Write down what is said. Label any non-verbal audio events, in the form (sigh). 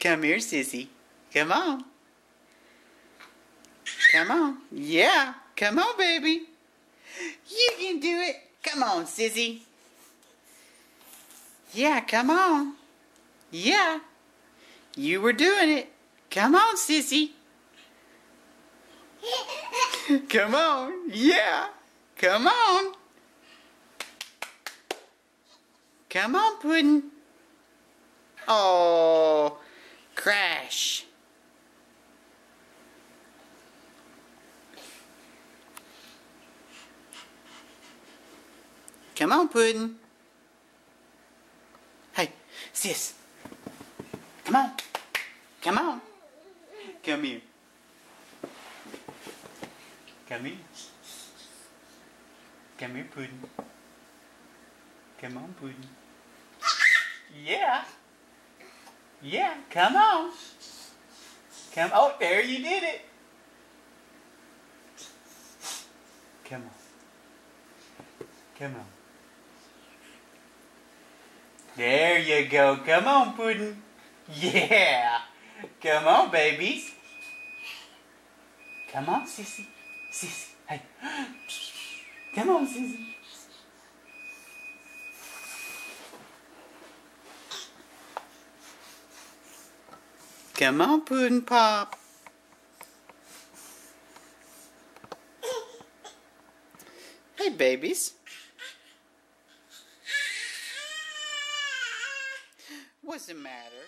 Come here, sissy. Come on. Come on. Yeah. Come on, baby. You can do it. Come on, sissy. Yeah, come on. Yeah. You were doing it. Come on, sissy. (laughs) Come on. Yeah. Come on. Come on, Puddin'. Oh, Come on, Puddin'. Hey, sis. Come on. Come on. Come here. Come here. Come here, Puddin'. Come on, Puddin'. Yeah. Yeah, come on. Come Oh, there you did it. Come on. Come on. There you go. Come on, Puddin'. Yeah. Come on, babies. Come on, Sissy. Sissy. Hey. (gasps) Come on, Sissy. Come on, Puddin' Pop. Hey, babies. What's the matter?